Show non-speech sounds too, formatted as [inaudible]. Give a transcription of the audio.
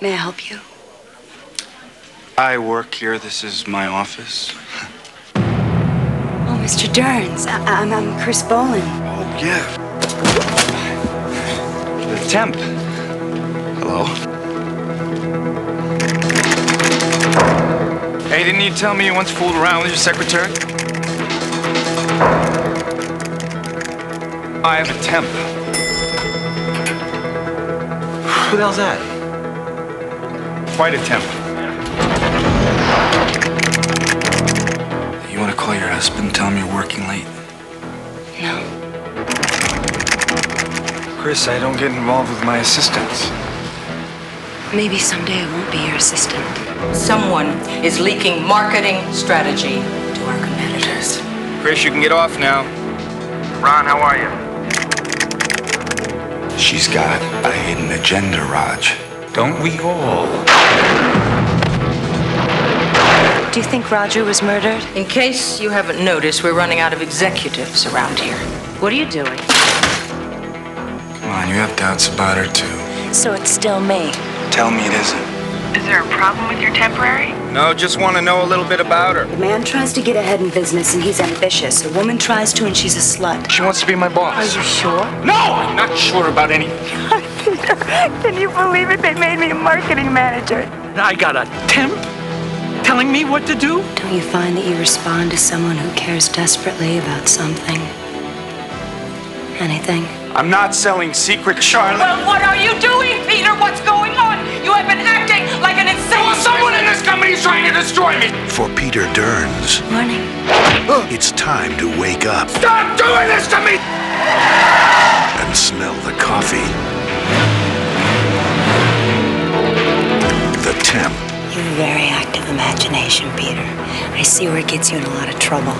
May I help you? I work here. This is my office. Oh, Mr. Derns. I- I'm, I'm Kris Bolin. Oh, yeah. The temp. Hello. Hey, didn't you tell me you once fooled around with your secretary? I have a temp. Who the hell's that? Quite a temp. You want to call your husband, and tell him you're working late? No. Kris, I don't get involved with my assistants. Maybe someday I won't be your assistant. Someone is leaking marketing strategy to our competitors. Kris, you can get off now. Ron, how are you? She's got a hidden agenda, Raj. Don't we all? Do you think Roger was murdered? In case you haven't noticed, we're running out of executives around here. What are you doing? Come on, you have doubts about her, too. So it's still me. Tell me it isn't. Is there a problem with your temporary? No, just want to know a little bit about her. The man tries to get ahead in business and he's ambitious. A woman tries to and she's a slut. She wants to be my boss. Are you sure? No, I'm not sure about anything. [laughs] Can you believe it? They made me a marketing manager. I got a temp telling me what to do? Don't you find that you respond to someone who cares desperately about something? Anything? I'm not selling secret, Charlotte. Well, what are you doing, Peter? What's going on? You have been acting like an insane. Well, someone in this company is trying to destroy me. For Peter Derns, Morning. [gasps] it's time to wake up Stop doing this to me! and smell the coffee. Very active imagination, Peter. I see where it gets you in a lot of trouble.